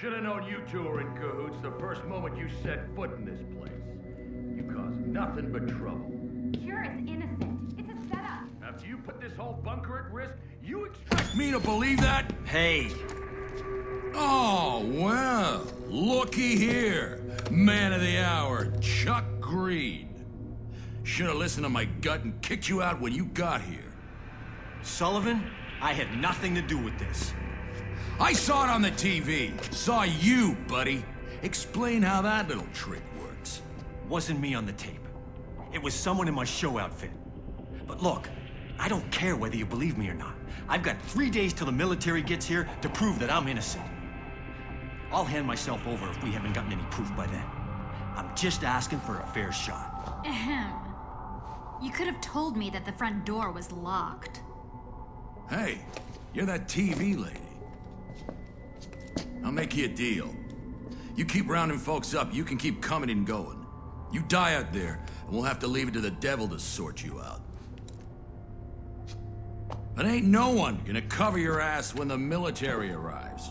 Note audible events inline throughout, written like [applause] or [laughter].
Should have known you two were in cahoots the first moment you set foot in this place. You caused nothing but trouble. Cure is innocent. It's a setup. After you put this whole bunker at risk, you expect me to believe that? Hey, Oh, well, looky here. Man of the hour, Chuck Greene. Should have listened to my gut and kicked you out when you got here. Sullivan, I had nothing to do with this. I saw it on the TV. Saw you, buddy. Explain how that little trick works. Wasn't me on the tape. It was someone in my show outfit. But look, I don't care whether you believe me or not. I've got three days till the military gets here to prove that I'm innocent. I'll hand myself over if we haven't gotten any proof by then. I'm just asking for a fair shot. Ahem. You could have told me that the front door was locked. Hey, you're that TV lady. I'll make you a deal. You keep rounding folks up, you can keep coming and going. You die out there, and we'll have to leave it to the devil to sort you out. But ain't no one gonna cover your ass when the military arrives.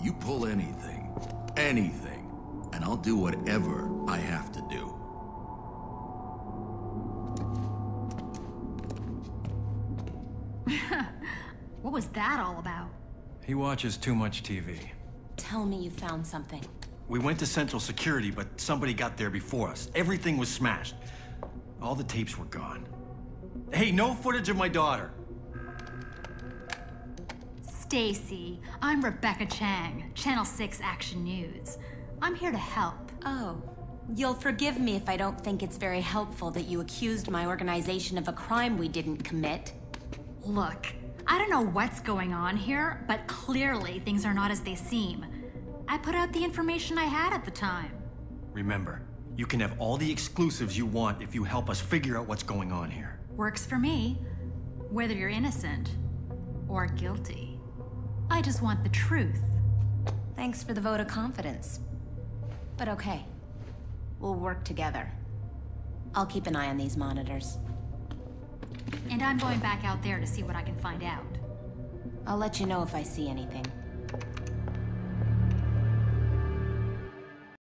You pull anything, anything, and I'll do whatever I have to do. [laughs] What was that all about? He watches too much TV. Tell me you found something. We went to Central Security, but somebody got there before us. Everything was smashed. All the tapes were gone. Hey, no footage of my daughter. Stacey, I'm Rebecca Chang, Channel 6 Action News. I'm here to help. Oh. You'll forgive me if I don't think it's very helpful that you accused my organization of a crime we didn't commit. Look, I don't know what's going on here, but clearly things are not as they seem. I put out the information I had at the time. Remember, you can have all the exclusives you want if you help us figure out what's going on here. Works for me, whether you're innocent or guilty. I just want the truth. Thanks for the vote of confidence. But okay. We'll work together. I'll keep an eye on these monitors. And I'm going back out there to see what I can find out. I'll let you know if I see anything.